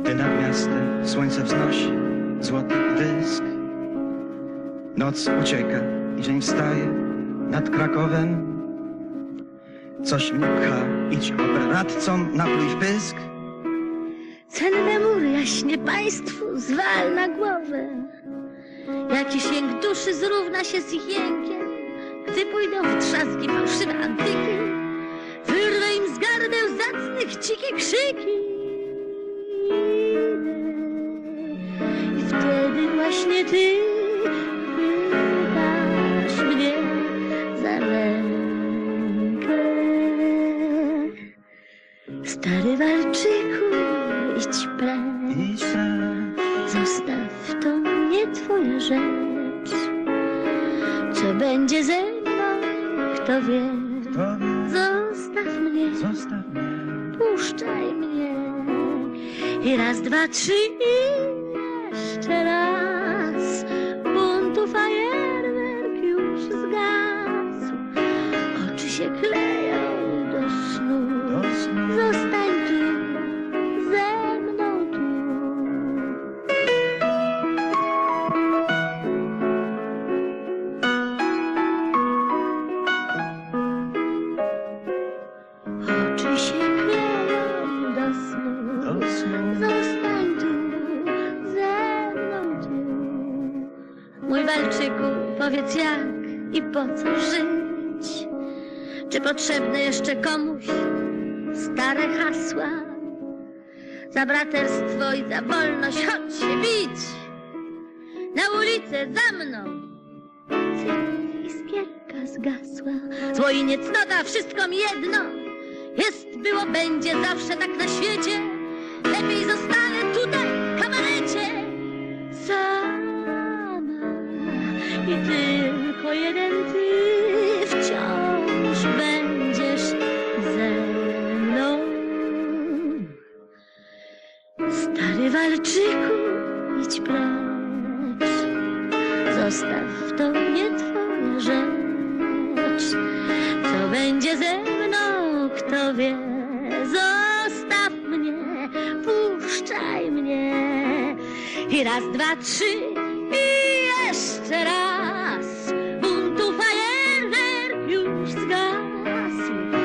miastem słońce wznosi złoty dysk. Noc ucieka i dzień wstaje nad Krakowem. Coś mnie pcha, idź obradcom, napluj w pysk. Cenne mur jaśnie państwu zwal na głowę. Jakiś jęk duszy zrówna się z ich jękiem, gdy pójdą w trzaski fałszywe antyki. Wyrwę im z gardeł zacnych dzikie krzyki. Właśnie ty chybasz mnie za rękę. Stary walczyku, idź precz. Zostaw to nie twoja rzecz. Co będzie ze mną, kto wie. To wie, Zostaw mnie, zostaw mnie. puszczaj mnie. I raz, dwa, trzy i się kleją do snu. Do snu. Zostań tu, ze mną tu. Oczy się kleją do snu. Do snu. Zostań tu, ze mną tu. Mój walczyku, powiedz jak i po co żyć? Czy potrzebne jeszcze komuś stare hasła? Za braterstwo i za wolność chodź się bić! Na ulicę za mną! Cyk, Iskierka zgasła, zło i niecnota, wszystko mi jedno. Jest, było, będzie zawsze tak na świecie. Lepiej zostanę tutaj, w kabarecie. Sama i tylko jeden ty Malczyku, idź precz, zostaw to nie twoja rzecz. Co będzie ze mną, kto wie, zostaw mnie, puszczaj mnie. I raz, dwa, trzy i jeszcze raz, buntu fajerwerk już zgasł.